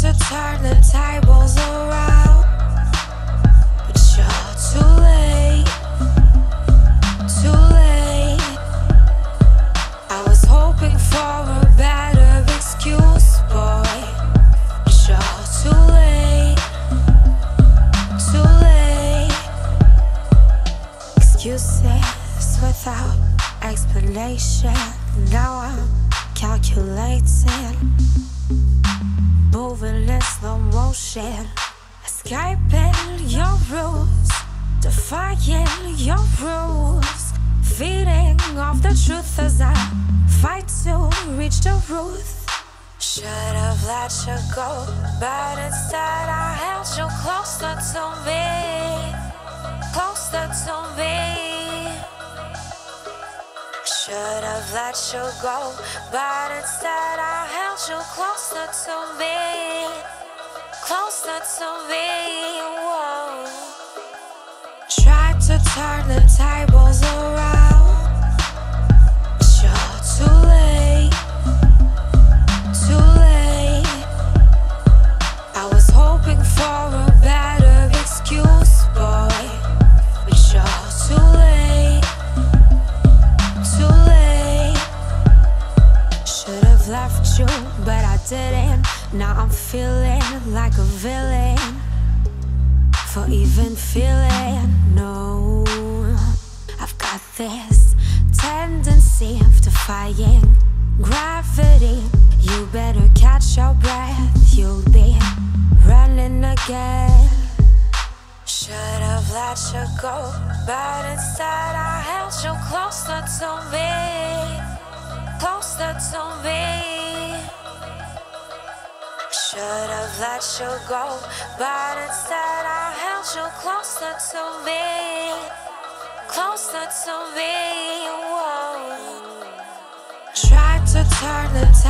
to turn the tables around, but you're too late, too late. I was hoping for a better excuse, boy, but you're too late, too late. Excuses without explanation. Now I'm calculating, moving in slow motion, escaping your rules, defying your rules, feeding off the truth as I fight to reach the truth. Should have let you go, but instead I held you closer to me, closer to me. Should have let you go, but instead I held you closer to me, closer to me. Left you, but I didn't. Now I'm feeling like a villain for even feeling. No, I've got this tendency of defying gravity. You better catch your breath, you'll be running again. Should have let you go, but instead I held you closer to me, closer to me. Should have let you go, but instead I held you closer to me, closer to me. Whoa. Tried to turn the around.